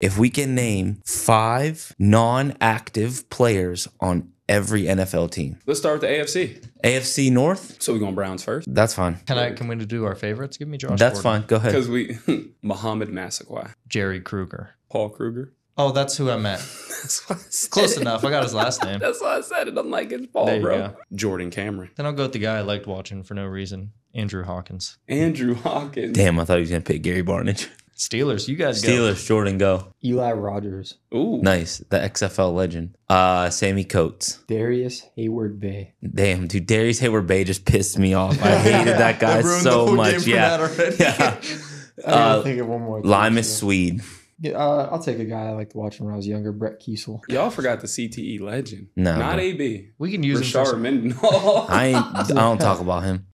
if we can name five non-active players on every NFL team. Let's start with the AFC. AFC North, So we going Browns first that's fine. Can I? Can we do our favorites? Give me Josh. That's Gordon. fine. Go ahead. because we Mohamed Massaquoi, Jerry Kruger. Paul Kruger. Oh, that's who I meant. That's what I said. Close enough. I got his last name. That's why I said it. I'm like it's Paul, There bro. go. Jordan Cameron, Then I'll go with the guy I liked watching for no reason, Andrew Hawkins. Andrew Hawkins. Damn, I thought he was gonna pick Gary Barnidge. Steelers, you guys go. Steelers, Jordan, go. Eli Rogers, Ooh, Nice. The XFL legend. Uh, Sammy Coates. Darius Hayward Bay. Damn, dude, Darrius Heyward-Bey just pissed me off. I hated that guy so much. Yeah. yeah. I Uh, didn't think of one more. Limas Sweed. Yeah, uh, I'll take a guy I liked watching when I was younger, Brett Keisel. y'all forgot the CTE legend. No, not. AB. We can use him for Rashard some- Mendenhall. I ain't, I don't talk about him.